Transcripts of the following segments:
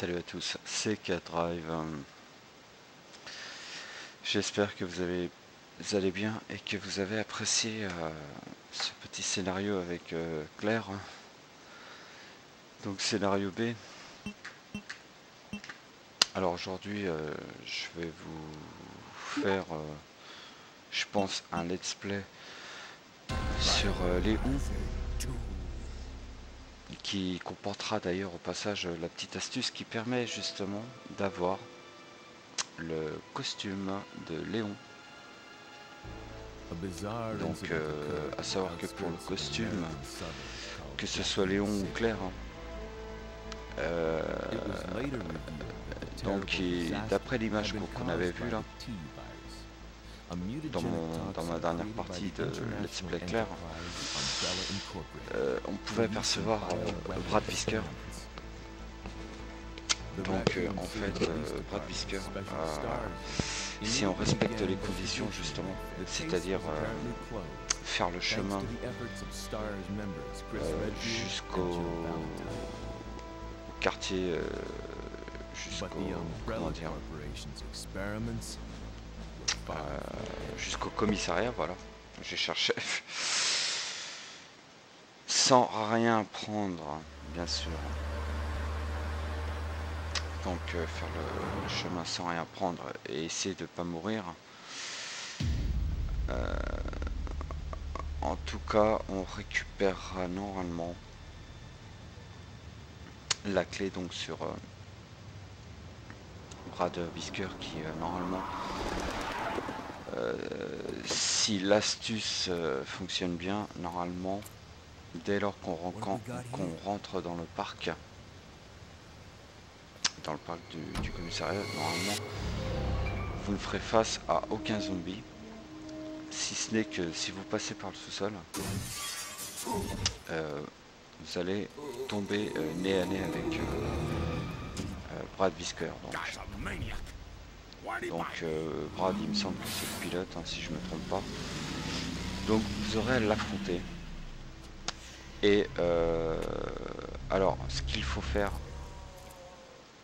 Salut à tous, c'est K-Drive. J'espère que vous, avez, allez bien et que vous avez apprécié euh, ce petit scénario avec euh, Claire. Donc scénario B. Alors aujourd'hui, euh, je vais vous faire, je pense, un let's play sur Léon qui comportera d'ailleurs au passage la petite astuce qui permet justement d'avoir le costume de Léon. Donc euh, à savoir que pour le costume, que ce soit Léon ou Claire, hein, euh, donc d'après l'image qu'on avait vue là, dans, dans ma dernière partie de Let's Play Claire, euh, on pouvait apercevoir euh, Brad Whisker. Donc euh, en fait, Brad Whisker, si on respecte les conditions justement, c'est-à-dire faire le chemin jusqu'au quartier, jusqu'au jusqu'au commissariat, voilà, j'ai cherché. Sans rien prendre, bien sûr. Donc euh, faire le, chemin sans rien prendre et essayer de pas mourir. Euh, en tout cas, on récupérera normalement la clé donc sur euh, Brad Whisker qui normalement si l'astuce fonctionne bien, normalement, dès lors qu'on rentre dans le parc, dans le parc du, commissariat, normalement, vous ne ferez face à aucun zombie, si ce n'est que si vous passez par le sous-sol, euh, vous allez tomber nez à nez avec Brad Whisker. Donc euh, Brad, il me semble que c'est le pilote, hein, si je me trompe pas. Donc vous aurez à l'affronter. Et euh, alors, ce qu'il faut faire,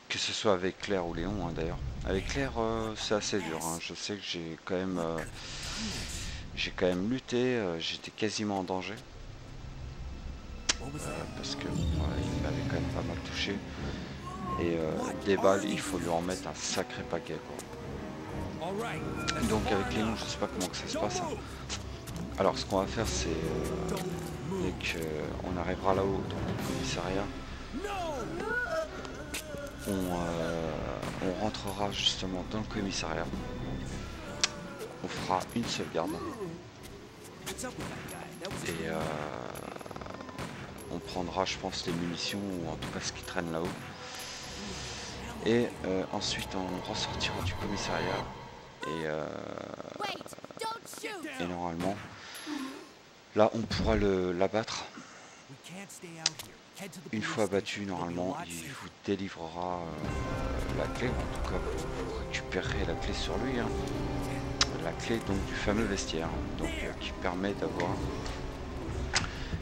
que ce soit avec Claire ou Léon hein, d'ailleurs. Avec Claire, euh, c'est assez dur. Hein. Je sais que j'ai quand même, j'ai quand même lutté. J'étais quasiment en danger. parce que il m'avait quand même pas mal touché. Et des balles, il faut lui en mettre un sacré paquet. Donc avec Léon, je sais pas comment que ça se passe. Hein. Alors ce qu'on va faire c'est euh, dès qu'on arrivera là-haut dans le commissariat, euh, on, rentrera justement dans le commissariat. On fera une seule garde. Et euh, on prendra je pense les munitions ou en tout cas ce qui traîne là-haut. Et ensuite on ressortira du commissariat et, euh, et normalement, là on pourra l'abattre. Une fois battu, normalement, il vous délivrera euh, la clé. En tout cas, vous récupérerez la clé sur lui. Hein. La clé donc du fameux vestiaire, donc euh, qui permet d'avoir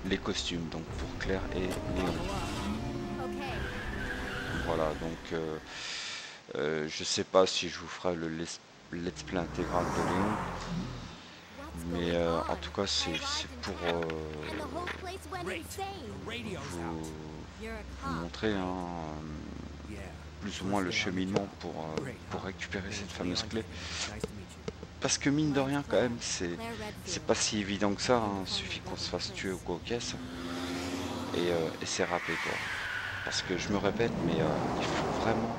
les costumes, donc pour Claire et Léon. Voilà, donc je sais pas si je vous ferai le let's play intégral de Léon. Mais euh, en tout cas, c'est pour euh, vous, montrer hein, plus ou moins le cheminement pour, euh, pour récupérer cette fameuse clé. Parce que mine de rien, quand même, c'est pas si évident que ça. Hein. Suffit qu'on se fasse tuer au go caisse et, et c'est râpé quoi. Parce que je me répète, mais il faut vraiment,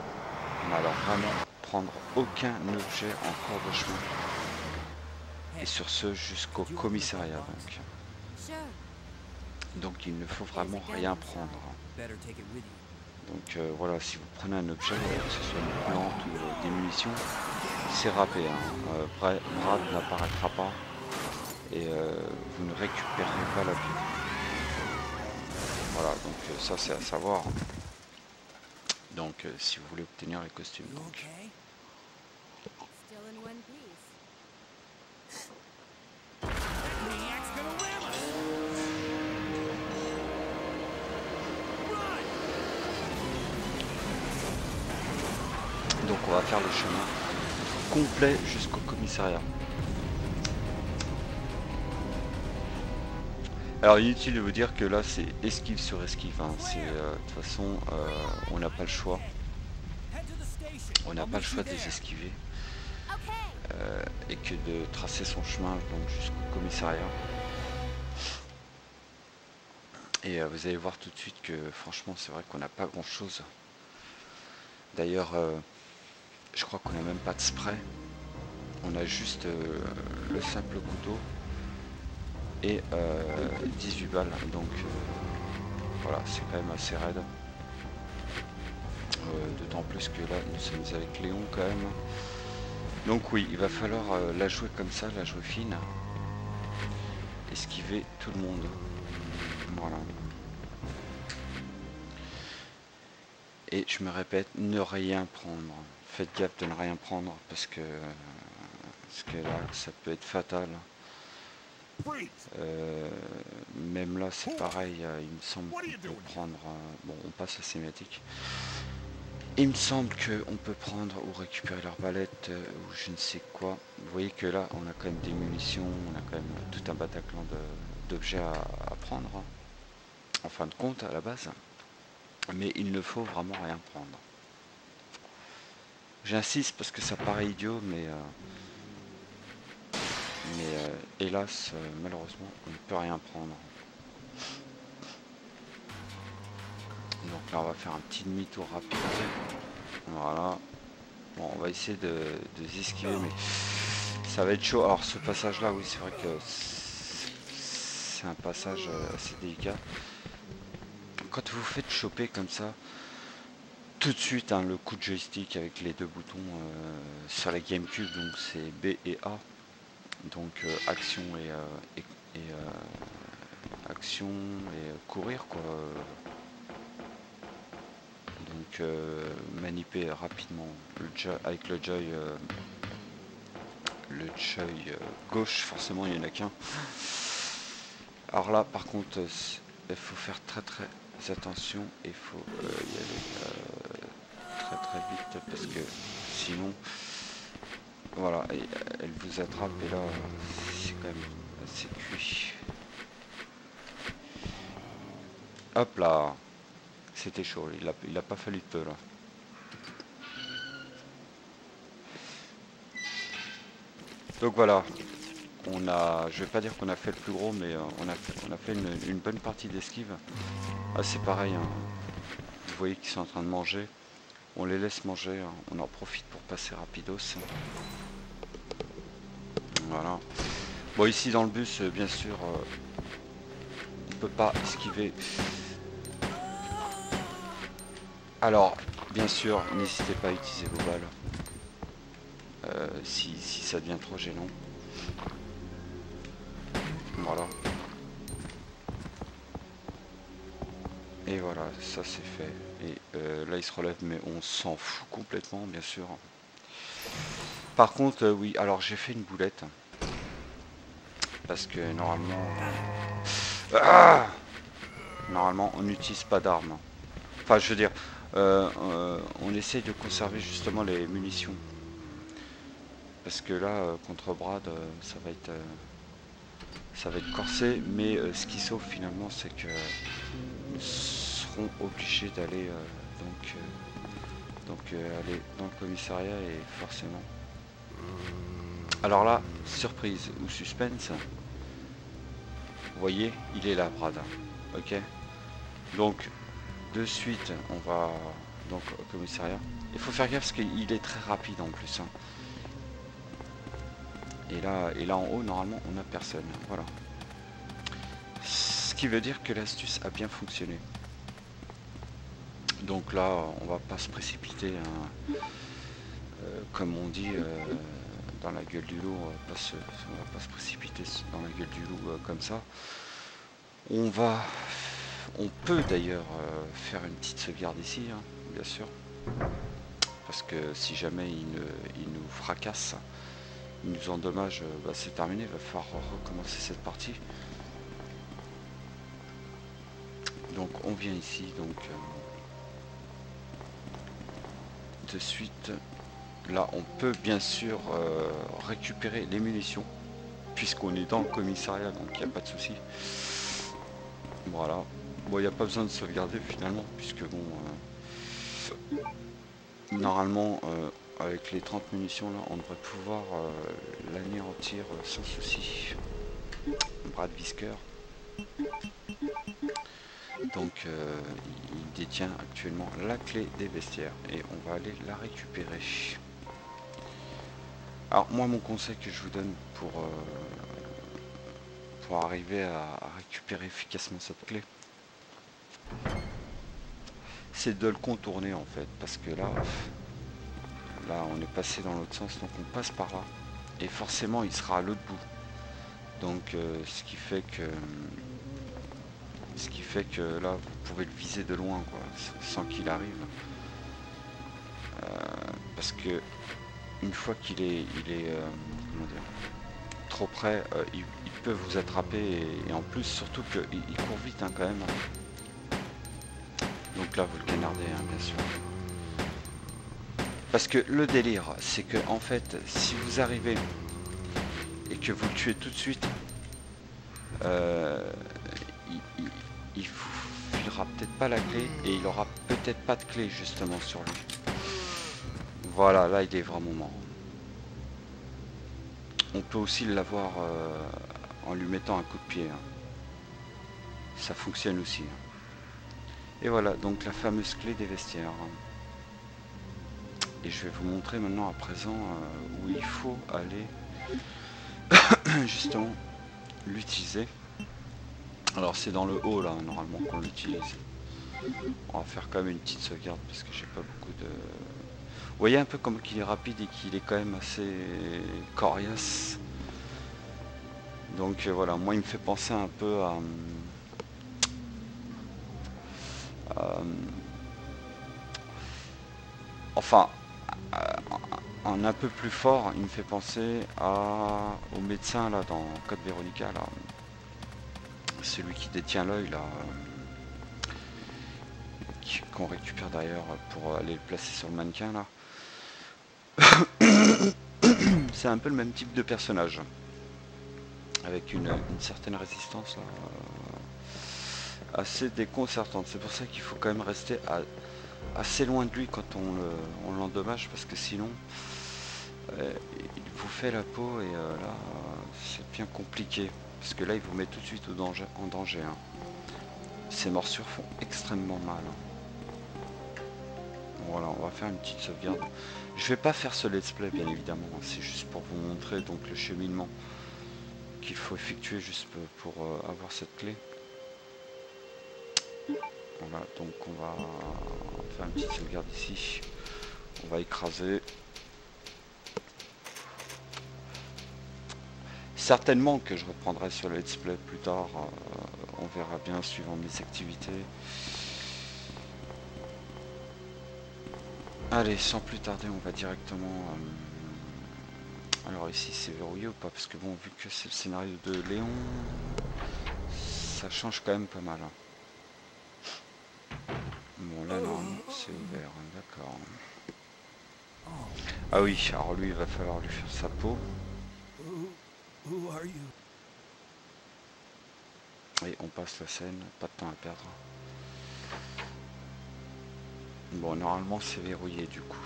alors vraiment prendre aucun objet en cours de chemin. Et sur ce, jusqu'au commissariat donc. Donc il ne faut vraiment rien prendre. Donc euh, voilà, si vous prenez un objet, que ce soit une plante ou euh, des munitions, c'est râpé. Hein. Euh, Brad n'apparaîtra pas et vous ne récupérez pas la vie. Voilà, donc ça c'est à savoir. Donc si vous voulez obtenir les costumes. Va faire le chemin complet jusqu'au commissariat. Alors inutile de vous dire que là c'est esquive sur esquive, hein. c'est euh, de toute façon euh, on n'a pas le choix. On n'a pas le choix de les esquiver. Euh, et que de tracer son chemin donc jusqu'au commissariat. Et vous allez voir tout de suite que franchement c'est vrai qu'on n'a pas grand chose. D'ailleurs je crois qu'on n'a même pas de spray. On a juste le simple couteau et 18 euh, balles. Donc euh, voilà c'est quand même assez raide. Euh, d'autant plus que là nous sommes avec Léon quand même. Donc oui il va falloir la jouer comme ça la jouer fine. Esquiver tout le monde. Voilà. Et je me répète ne rien prendre faites gaffe de ne rien prendre parce que parce que là ça peut être fatal euh, même là c'est pareil, euh, il me semble qu'on peut prendre... bon on passe à cinématique. Il me semble qu'on peut prendre ou récupérer leur palette euh, ou je ne sais quoi. Vous voyez que là on a quand même des munitions, on a quand même tout un bataclan d'objets à, à, prendre. En fin de compte à la base. Mais il ne faut vraiment rien prendre. J'insiste parce que ça paraît idiot mais... Mais euh, hélas, euh, malheureusement, on ne peut rien prendre. Donc là, on va faire un petit demi-tour rapide. Voilà. Bon, on va essayer de, de esquiver, mais ça va être chaud. Alors ce passage-là, oui, c'est vrai que c'est un passage euh, assez délicat. Quand vous faites choper comme ça, tout de suite hein, le coup de joystick avec les deux boutons sur la GameCube, donc c'est B et A. Donc euh, action et, euh, euh, action et courir quoi. Donc maniper rapidement. Avec le joy le joy gauche forcément il n'y en a qu'un. Alors là par contre il faut faire très très attention il faut y aller très très vite parce que sinon voilà, et, elle vous attrape et là, c'est quand même assez cuit. Hop là C'était chaud, il a, pas fallu de peu là. Donc voilà, on a, je vais pas dire qu'on a fait le plus gros, mais euh, on a, on a fait une, bonne partie d'esquive. Ah c'est pareil, hein. vous voyez qu'ils sont en train de manger. On les laisse manger, hein. on en profite pour passer rapidos. Voilà. Bon, ici dans le bus, euh, bien sûr, euh, on peut pas esquiver. Alors, bien sûr, n'hésitez pas à utiliser vos balles. Euh, si, si ça devient trop gênant. Voilà. Et voilà, ça c'est fait. Et là il se relève, mais on s'en fout complètement, bien sûr. Par contre, oui, alors j'ai fait une boulette parce que normalement ah normalement on n'utilise pas d'armes enfin je veux dire euh, euh, on essaye de conserver justement les munitions parce que là euh, contre Brad ça va être ça va être corsé mais ce qui sauve finalement c'est que obligés d'aller donc donc aller dans le commissariat et forcément alors là, surprise ou suspense, vous voyez, il est là, Brad. Ok? Donc, de suite, on va donc au commissariat. Il faut faire gaffe parce qu'il est très rapide en plus. Hein. Et là, et là en haut, normalement, on n'a personne. Voilà. Ce qui veut dire que l'astuce a bien fonctionné. Donc là, on va pas se précipiter. Hein. Euh, comme on dit, euh, dans la gueule du loup, on va pas se, va pas se précipiter dans la gueule du loup euh, comme ça. On va, on peut d'ailleurs faire une petite sauvegarde ici, hein, bien sûr, parce que si jamais il, nous fracasse, il nous endommage, bah, c'est terminé, il va falloir recommencer cette partie. Donc on vient ici, donc de suite là on peut bien sûr récupérer les munitions puisqu'on est dans le commissariat donc il n'y a pas de souci voilà bon il n'y a pas besoin de sauvegarder finalement puisque bon normalement avec les 30 munitions là, on devrait pouvoir euh, l'anéantir euh, sans souci. Brad Whisker. Donc euh, il détient actuellement la clé des vestiaires et on va aller la récupérer. Alors moi mon conseil que je vous donne pour, pour arriver à, récupérer efficacement cette clé, c'est de le contourner en fait parce que là Là, on est passé dans l'autre sens, donc on passe par là. Et forcément, il sera à l'autre bout. Donc, euh, ce qui fait que... Ce qui fait que là, vous pouvez le viser de loin, quoi, sans qu'il arrive. Euh, parce que une fois qu'il est, il est, euh, trop près, il, peut vous attraper et, en plus, surtout qu'il il court vite hein, quand même. Donc là, vous le canardez, hein, bien sûr. Parce que le délire, c'est que en fait, si vous arrivez et que vous le tuez tout de suite, pas la clé et il aura peut-être pas de clé justement sur lui. Voilà, là il est vraiment mort. On peut aussi l'avoir euh, en lui mettant un coup de pied. Hein. Ça fonctionne aussi. Hein. Et voilà, donc la fameuse clé des vestiaires. Et je vais vous montrer maintenant à présent euh, où il faut aller justement l'utiliser. Alors c'est dans le haut là normalement qu'on l'utilise. On va faire quand même une petite sauvegarde parce que j'ai pas beaucoup de... Vous voyez un peu comme qu'il est rapide et qu'il est quand même assez coriace. Donc euh, voilà, moi il me fait penser un peu à... à enfin, en un peu plus fort, il me fait penser à, au médecin là dans Code Véronica là. Celui qui détient l'œil là. Qu'on récupère d'ailleurs pour aller le placer sur le mannequin là. C'est un peu le même type de personnage. Avec une, certaine résistance assez déconcertante. C'est pour ça qu'il faut quand même rester assez loin de lui quand on l'endommage parce que sinon euh, il vous fait la peau et euh, là c'est bien compliqué parce que là il vous met tout de suite en danger. Hein. Ces morsures font extrêmement mal. Hein. Voilà, on va faire une petite sauvegarde. Je vais pas faire ce let's play bien évidemment, hein. c'est juste pour vous montrer donc le cheminement qu'il faut effectuer juste pour euh, avoir cette clé. Voilà, donc on va faire une petite sauvegarde ici. On va écraser. Certainement que je reprendrai le let's play plus tard, euh, on verra bien suivant mes activités. Allez, sans plus tarder, on va directement... Euh, alors ici c'est verrouillé ou pas Parce que bon, vu que c'est le scénario de Léon, ça change quand même pas mal. Hein. Bon là non, c'est ouvert, hein, d'accord. Ah oui, alors lui il va falloir lui faire sa peau. Et on passe la scène, pas de temps à perdre. Bon, normalement c'est verrouillé du coup.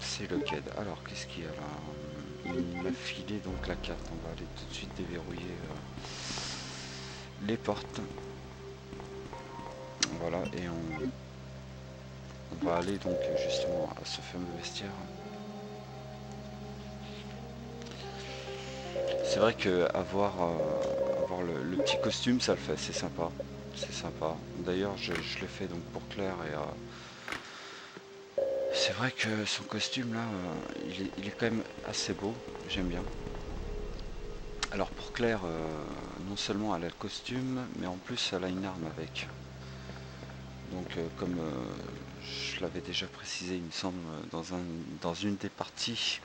C'est le quai. Alors, qu'est-ce qu'il y a là Il m'a filé donc la carte. On va aller tout de suite déverrouiller euh, les portes. Voilà, et on, on va aller donc justement à ce fameux vestiaire. C'est vrai que avoir, euh, le, petit costume, ça le fait, c'est sympa. C'est sympa. D'ailleurs, je, le fais donc pour Claire et euh, c'est vrai que son costume là, euh, il, est, quand même assez beau. J'aime bien. Alors pour Claire, non seulement elle a le costume, mais en plus elle a une arme avec. Donc comme je l'avais déjà précisé, il me semble, dans, un, dans une des parties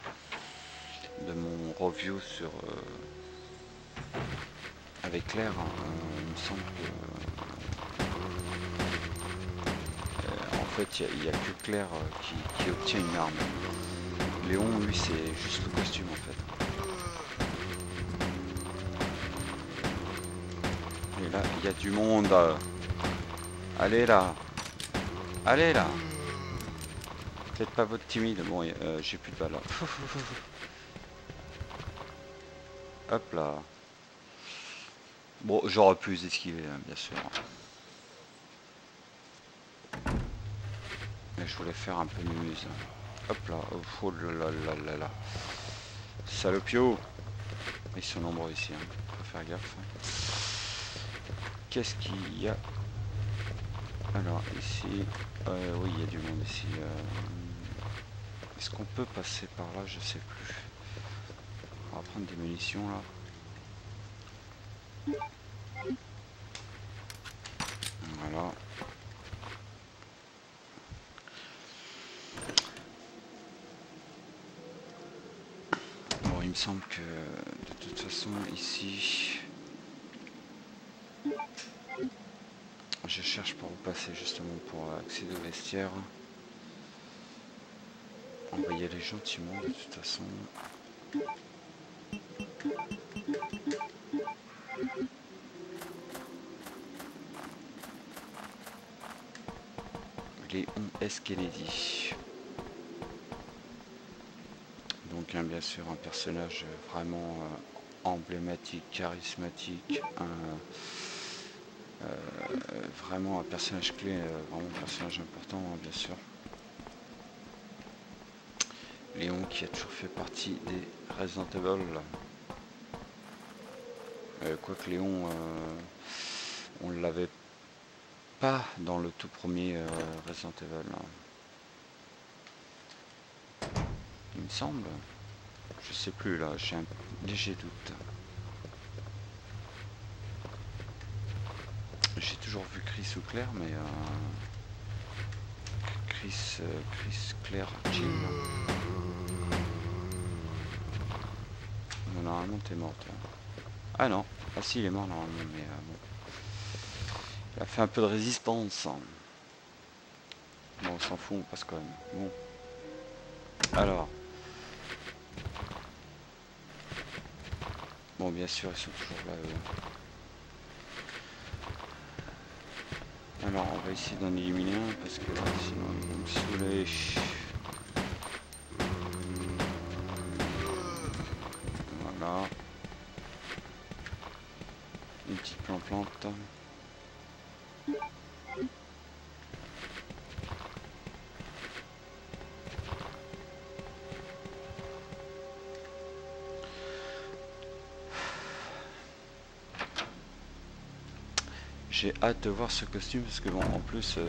de mon review sur euh, avec Claire, hein, il me semble que euh, en fait, il n'y a, que Claire qui, qui obtient une arme. Léon, lui, c'est juste le costume en fait. Et là, il y a du monde. Allez là. Allez là. Faites pas votre timide. Bon, euh, j'ai plus de balles. Hop là. Bon, j'aurais pu les esquiver, hein, bien sûr. Je voulais faire un peu de muse. Hop là. Oh là là là là là. Salopio. Ils sont nombreux ici. Hein. Faut faire gaffe. Qu'est-ce qu'il y a? Alors, ici... Euh, oui, il y a du monde ici. Euh, est-ce qu'on peut passer par là? Je sais plus. On va prendre des munitions là. Voilà. Me semble que de toute façon ici... Je cherche pour vous passer justement pour accéder au vestiaire. On va y aller gentiment de toute façon. Léon S. Kennedy. Hein, bien sûr un personnage vraiment euh, emblématique, charismatique, euh, vraiment un personnage clé, euh, vraiment un personnage important hein, bien sûr. Léon qui a toujours fait partie des Resident Evil. Euh, quoique Léon, on l'avait pas dans le tout premier Resident Evil. Il me semble. Je sais plus là, j'ai un léger doute. J'ai toujours vu Chris ou Claire, mais Chris, Chris, Claire, Jim. normalement t'es mort Ah non, ah si il est mort normalement mais euh, bon. Il a fait un peu de résistance. Hein. Bon on s'en fout, on passe quand même. Bon. Alors. Bon bien sûr ils sont toujours là Alors on va essayer d'en éliminer un parce que sinon ils vont me saouler. J'ai hâte de voir ce costume parce que bon en plus euh,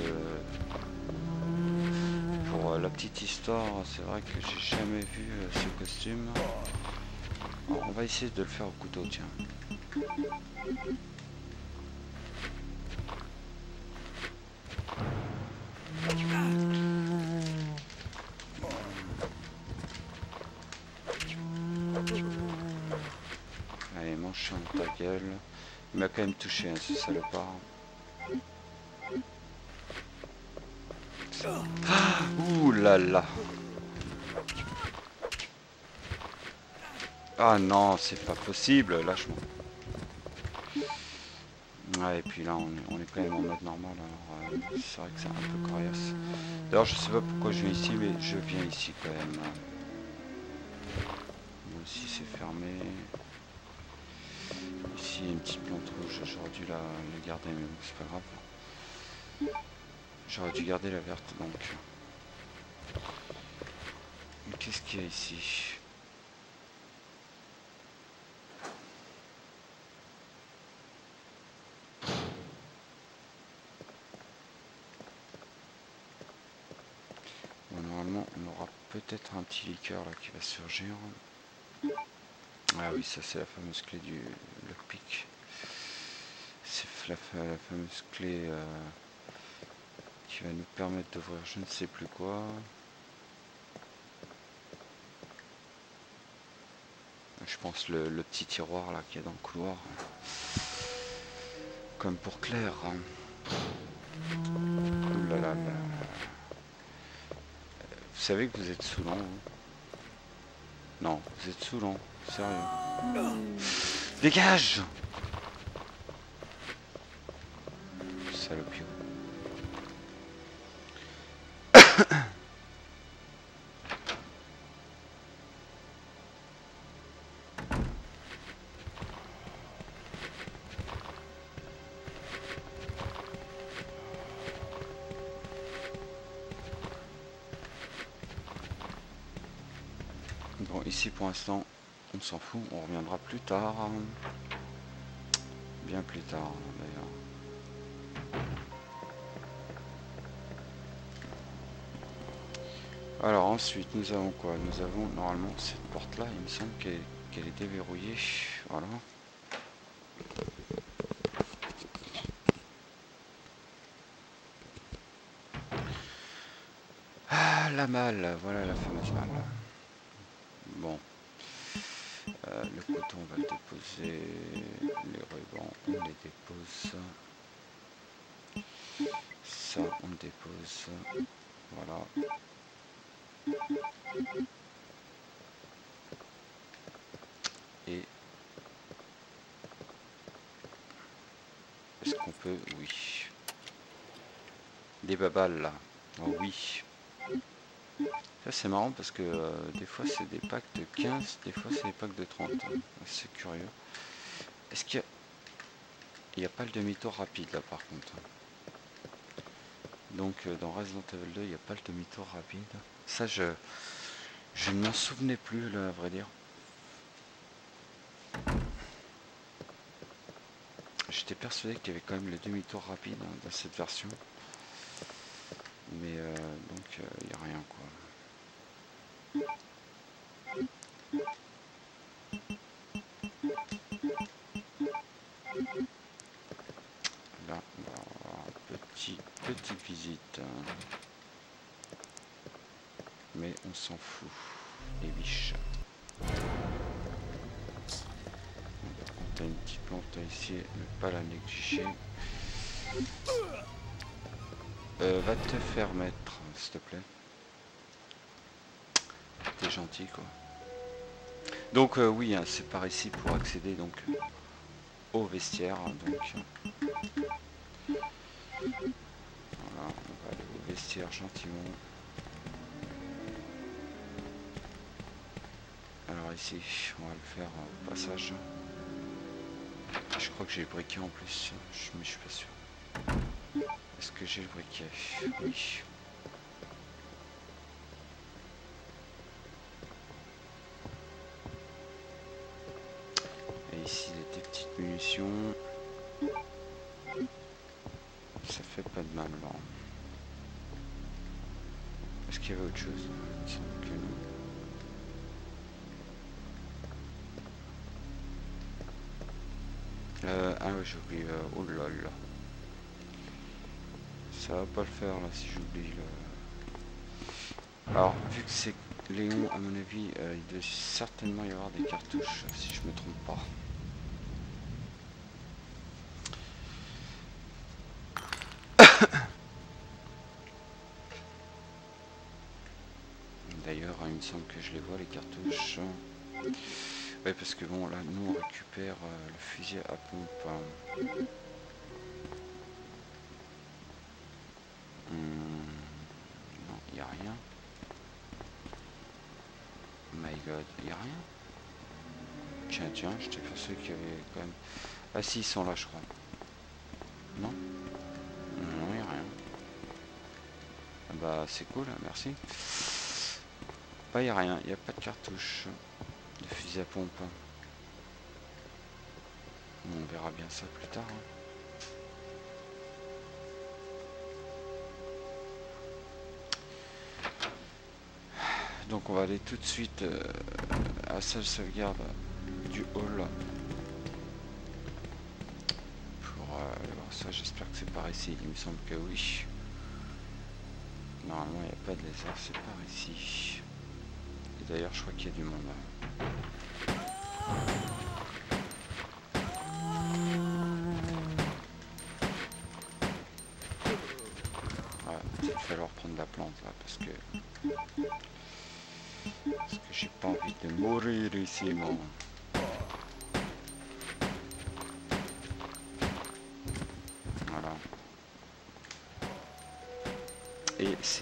pour euh, la petite histoire c'est vrai que j'ai jamais vu euh, ce costume on va essayer de le faire au couteau, tiens. Il m'a quand même touché, hein, ce salopard. Ah, ouh là là Ah non, c'est pas possible, lâche-moi. Ouais, et puis là, on est, quand même en mode normal, alors euh, c'est vrai que c'est un peu coriace. D'ailleurs, je sais pas pourquoi je viens ici, mais je viens ici quand même. Bon, ici, c'est fermé. Une petite plante rouge, j'aurais dû la, garder, mais bon, c'est pas grave. J'aurais dû garder la verte, donc. Qu'est-ce qu'il y a ici? Peut-être un petit liqueur là qui va surgir. Ah oui, ça c'est la fameuse clé du C'est la, fameuse clé euh, qui va nous permettre d'ouvrir je ne sais plus quoi. Je pense le, petit tiroir là qui est dans le couloir. Comme pour Claire. Hein. là là. savez que vous êtes saoulant Non, vous êtes saoulant, sérieux. Dégage Salopio. Bon, ici pour l'instant, on s'en fout, on reviendra plus tard. Bien plus tard d'ailleurs. Alors ensuite, nous avons quoi? Nous avons normalement cette porte-là, il me semble qu'elle est déverrouillée. Voilà. Ah, la malle, voilà la fameuse malle. Le coton, on va le déposer. Les rubans, on les dépose. Ça, on le dépose. Voilà. Et est-ce qu'on peut? Oui. Des babales là. Oh oui c'est marrant parce que euh, des fois c'est des packs de 15, des fois c'est des packs de 30. C'est curieux. Est-ce qu'il y a... N'y a pas le demi-tour rapide là par contre. Donc euh, dans Resident Evil 2 il n'y a pas le demi-tour rapide. Ça je... Je ne m'en souvenais plus là à vrai dire. J'étais persuadé qu'il y avait quand même le demi-tour rapide hein, dans cette version. Mais euh, donc il n'y a rien quoi. Faire mettre, s'il te plaît. T'es gentil quoi. Donc euh, oui, hein, c'est par ici pour accéder donc au vestiaire. Donc voilà, on va aller au vestiaire gentiment. Alors ici, on va le faire au passage. Je crois que j'ai le briquet en plus, mais je suis pas sûr. Est-ce que j'ai le briquet Oui. Ça fait pas de mal, là. Est-ce qu'il y avait autre chose Il que. Euh, ah ouais, j'ai oublié. Euh, oh lol. Ça va pas le faire là si j'oublie le. Alors, vu que c'est Léon, à mon avis, euh, il doit certainement y avoir des cartouches, si je me trompe pas. il me semble que je les vois les cartouches. Ouais, parce que bon, là, nous, on récupère euh, le fusil à pompe. Hmm, non, il n'y a rien. My god, il n'y a rien. Tiens, j'étais qu'il y avait quand même... Ah si, ils sont là, je crois. Non Non, il n'y a rien. Ah bah, c'est cool, merci il n'y a rien, il n'y a pas de cartouche de fusil à pompe. On verra bien ça plus tard. Hein. Donc on va aller tout de suite euh, à salle sauvegarde hall. Pour euh, ça, j'espère que c'est par ici. Il me semble que oui. Normalement il n'y a pas de lézard, c'est par ici. D'ailleurs, je crois qu'il y a du monde. Ouais, il va falloir prendre prendre la plante là parce que parce que j'ai pas envie de mourir ici moi.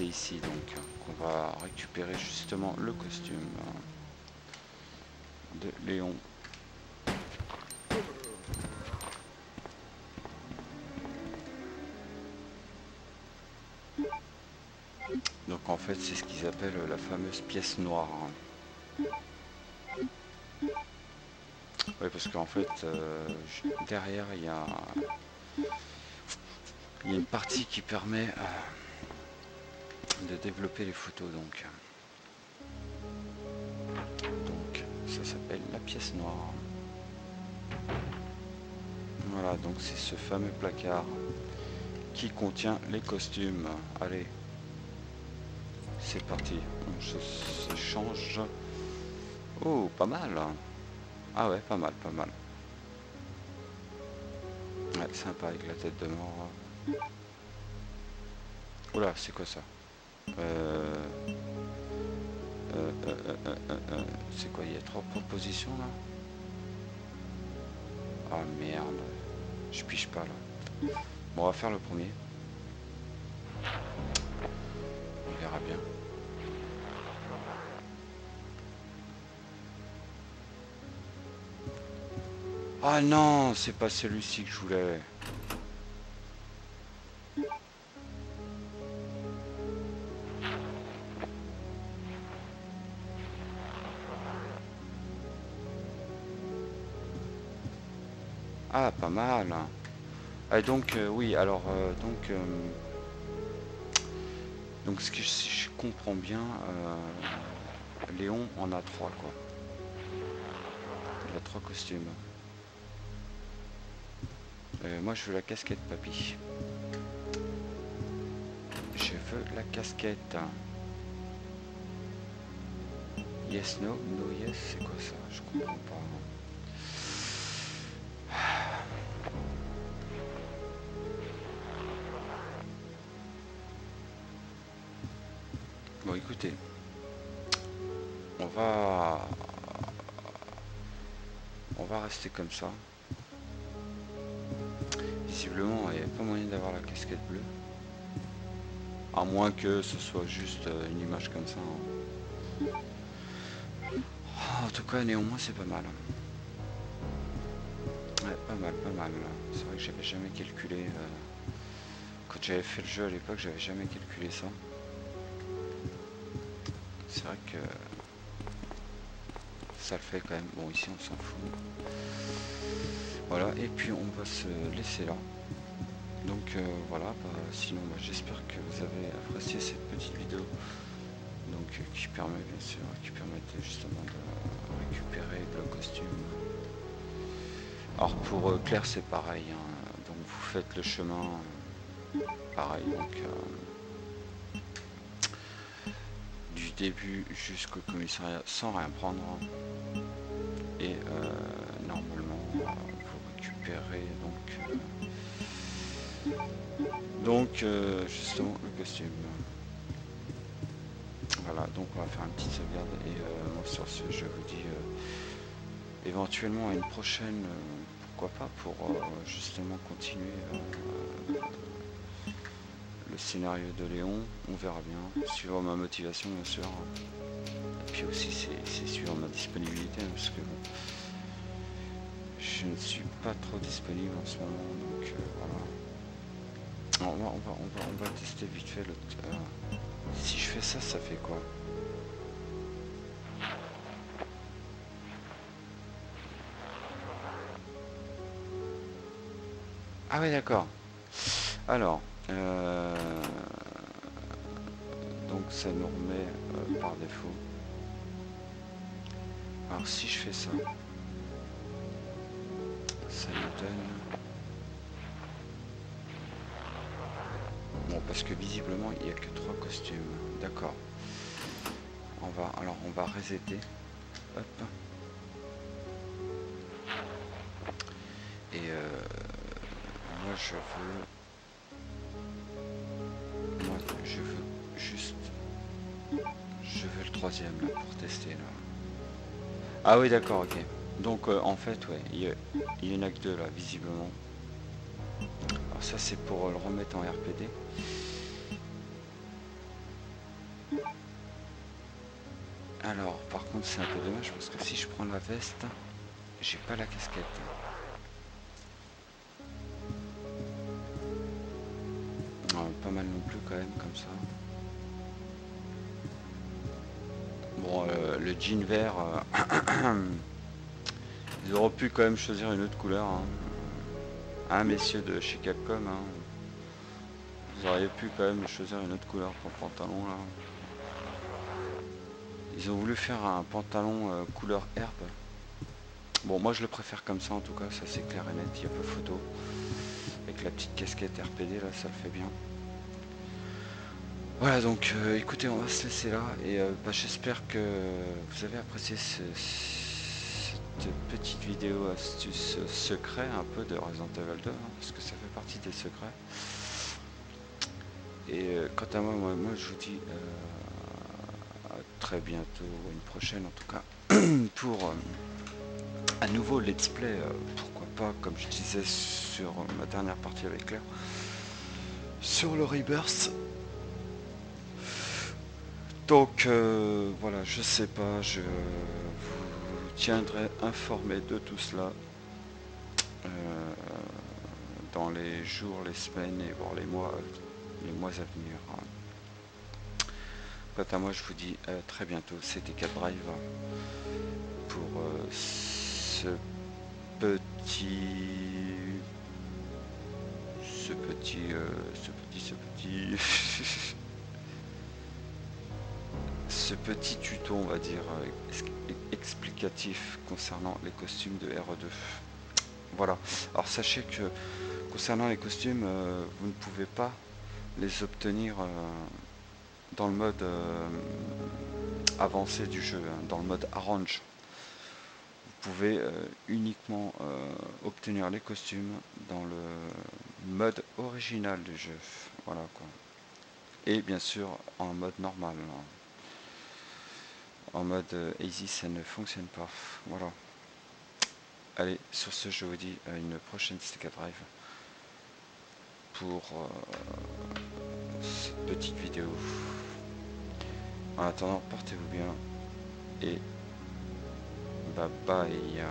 Ici donc qu'on va récupérer justement le costume de Léon. en fait c'est ce qu'ils appellent la fameuse pièce noire. Oui parce qu'en fait euh, derrière il y a il y a une partie qui permet euh, de développer les photos donc donc ça s'appelle la pièce noire voilà donc c'est ce fameux placard qui contient les costumes allez c'est parti. Se, change. Oh, pas mal. Ah ouais, pas mal, pas mal. Ouais, sympa avec la tête de mort. Oula, c'est quoi ça? C'est quoi, il y a trois propositions là? Ah merde, je piche pas là. Bon, on va faire le premier. On verra bien. Ah non, c'est pas celui-ci que je voulais. Ah, pas mal. Ah, donc, euh, oui, alors, euh, donc... Euh, donc, ce que si je comprends bien, Léon en a trois, quoi. Il a trois costumes. Moi, je veux la casquette, papy. Je veux la casquette. Yes, no, no, yes, c'est quoi ça? Je comprends pas. On va... On va rester comme ça visiblement il n'y a pas moyen d'avoir la casquette bleue. À moins que ce soit juste euh, une image comme ça. Hein. en tout cas néanmoins c'est pas mal. Ouais, pas mal, pas mal. C'est vrai que j'avais jamais calculé. Euh, quand j'avais fait le jeu à l'époque, j'avais jamais calculé ça. C'est vrai que ça le fait quand même. Bon ici on s'en fout. Voilà, et puis on va se laisser là. Donc euh, voilà, bah, sinon bah, j'espère que vous avez apprécié cette petite vidéo. Donc euh, qui permet bien sûr, qui permet justement de récupérer le costume. Alors pour euh, Claire c'est pareil, hein. donc vous faites le chemin pareil donc début jusqu'au commissariat sans rien prendre. Et normalement donc euh, donc euh, justement le costume. Voilà donc on va faire une petite sauvegarde et euh, moi sur ce je vous dis éventuellement à une prochaine pourquoi pas pour justement continuer le scénario de Léon on verra bien suivant ma motivation bien sûr puis aussi c'est suivant ma disponibilité hein, parce que je ne suis pas trop disponible en ce moment, donc euh, voilà. On va, on, va, on, va, on va tester vite fait le... Euh, si je fais ça, ça fait quoi? Ah oui, d'accord. Alors, euh, ça nous remet par défaut. Alors si je fais ça ça nous donne... Bon, parce que visiblement, il n'y a que trois costumes. D'accord. On va, alors, on va resetter. Et euh. Moi, je veux là pour tester là. Ah oui d'accord ok. Donc euh, en fait ouais, il y, en a que deux là visiblement. Alors ça c'est pour le remettre en RPD. Alors par contre c'est un peu dommage parce que si je prends la veste, j'ai pas la casquette. Non, pas mal non plus quand même comme ça. Euh, le jean vert, euh, ils auraient pu quand même choisir une autre couleur. Hein, hein messieurs de chez Capcom, hein. vous auriez pu quand même choisir une autre couleur pour pantalon là. Ils ont voulu faire un pantalon euh, couleur herbe. Bon, moi je le préfère comme ça en tout cas, ça c'est clair et net, il y a de photo. Avec la petite casquette RPD là, ça le fait bien. Voilà donc euh, écoutez on va se laisser là et euh, bah, j'espère que vous avez apprécié cette petite vidéo astuce secret un peu de Resident Evil 2 hein, parce que ça fait partie des secrets. Et quant à moi, moi, moi je vous dis très bientôt, une prochaine en tout cas, pour euh, un nouveau let's play, euh, pourquoi pas, comme je disais sur ma dernière partie avec Claire, sur le Rebirth. Donc euh, voilà, je sais pas, je vous tiendrai informé de tout cela dans les jours, les semaines et voire les mois, les mois à venir. Quant à moi, je vous dis à très bientôt. C'était 4 Drive pour euh, ce petit, ce petit, euh, ce petit, ce petit, ce petit tuto, on va dire, euh, explicatif concernant les costumes de RE2. Voilà. Alors sachez que concernant les costumes, vous ne pouvez pas les obtenir dans le mode euh, avancé du jeu, hein, dans le mode arrange. Vous pouvez euh, uniquement euh, obtenir les costumes dans le mode original du jeu. Voilà quoi. Et bien sûr en mode normal. Hein. En mode easy ça ne fonctionne pas. Voilà. Allez, sur ce je vous dis à une prochaine Stick Drive pour cette petite vidéo. En attendant, portez-vous bien et bye bye.